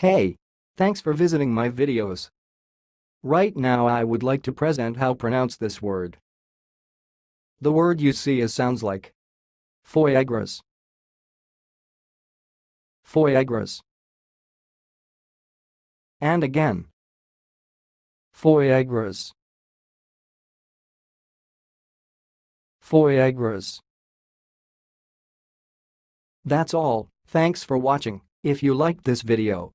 Hey! Thanks for visiting my videos. Right now I would like to present how pronounce this word. The word you see is sounds like Foie gras. Foiagras. And again. Foie gras. Foiagras. That's all, thanks for watching. If you liked this video,